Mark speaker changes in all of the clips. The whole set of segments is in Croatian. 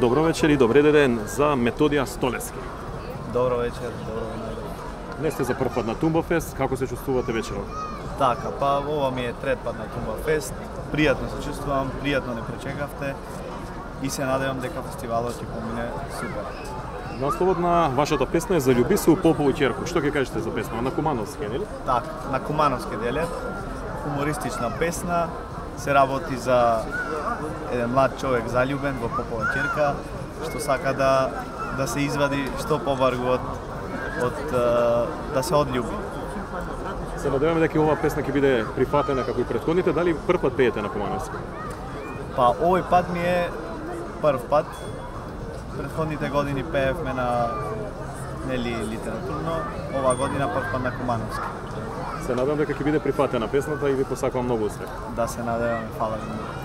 Speaker 1: Dobro večer i добре ден за Методија Столески.
Speaker 2: Добро вечер, добро вечер.
Speaker 1: Не сте за прв пат на Тумбафест, како се чувствувате вечерот?
Speaker 2: Така, па ова ми е трет пат на Тумба Фест. Пријатно се чувствувам, пријатно не пречекавте и се надевам дека фестивалот ќе помине супер.
Speaker 1: Насловот на вашата песна е Залюби се у Попову ќерку. Што ќе кажете за песна? На Кумановски, нели?
Speaker 2: Так, на Кумановски делет, хумористична песна, се работи за еден млад човек заљубен во Попова ќерка, што сака да да се извади што побаргу од од да се одљуби.
Speaker 1: Се надеваме дека оваа песна ќе биде прифатена како и претходните. Дали прв пат пеете на Кумановски?
Speaker 2: Па овој пат ми е прв пат. Предходните години пеевме на нели литературно, ова година прв пат на Кумановски.
Speaker 1: Се надевам дека ќе биде прифатена песната и ви посакувам многу успех.
Speaker 2: Да се надевам, фала ви многу.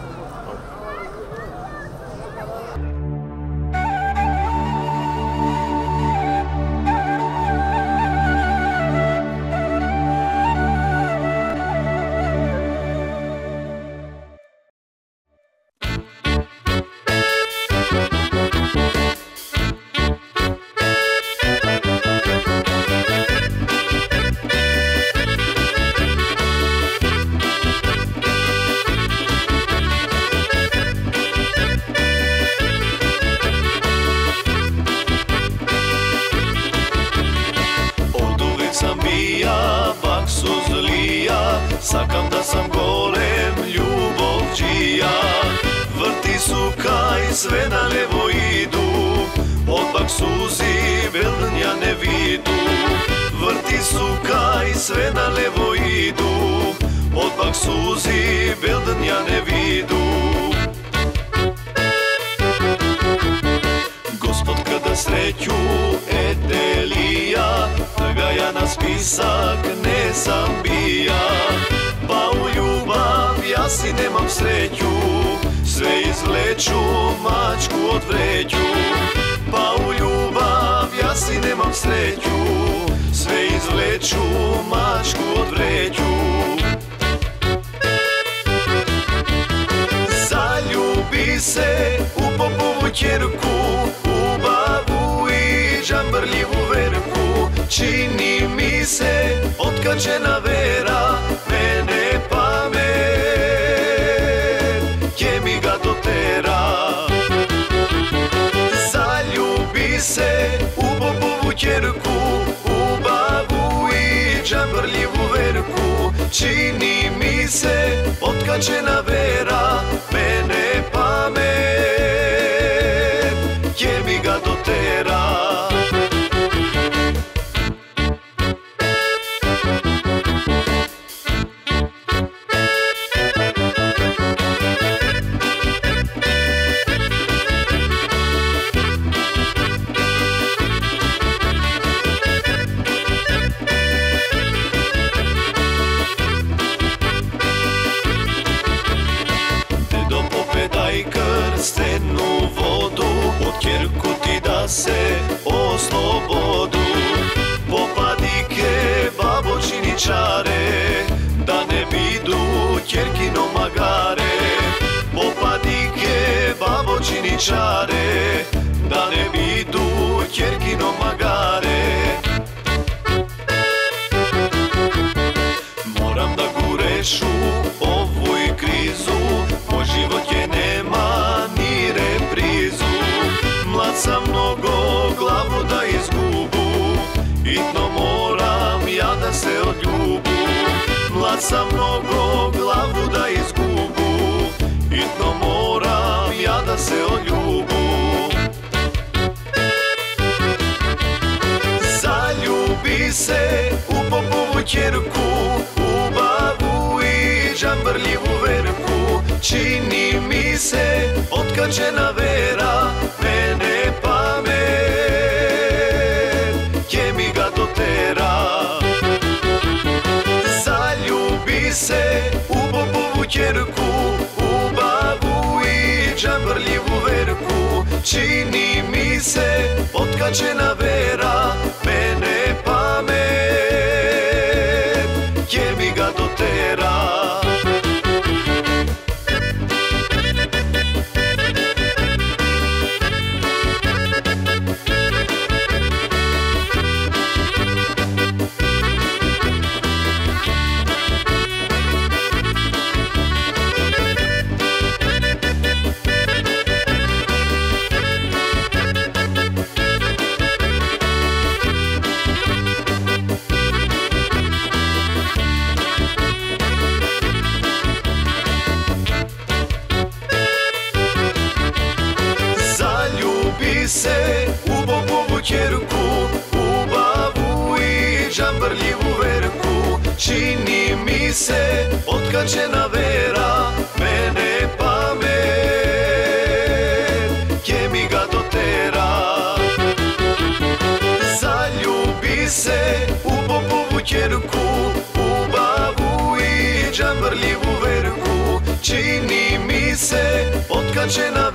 Speaker 3: sve na levo idu Odmah suzi velnja ne vidu. Vrti suka i sve na levo idu Odmah suzi velnja ne vidu. Gospod kada sreću Edelija Da ga ja na spisak ne sam bija. Pa u ljubav ja si nemam sreću sve izvleću mačku od vreću Pa u ljubav ja si nemam sreću. Sve izvleću mačku od vreću Zaljubi se u popovu ćerku U babu i žambrljivu verku. Čini mi se otkačena vera Čini mi se otkačena vera se o slobodu Popadike, babočiničare Da ne bidu kjerkino magare. Popadike, babočiničare Da ne bidu kjerkino magare. Sam mnogo glavu da izgubu Hitno moram ja da se odljubu Zaljubi se u popovu ćerku U babu i žambrljivu verku. Čini mi se otkačena se otkačena vera se otkačena vera Mene pamet Kje mi ga dotera? Zaljubi se u popovu čerku U babu i džambrljivu verku. Čini mi se otkačena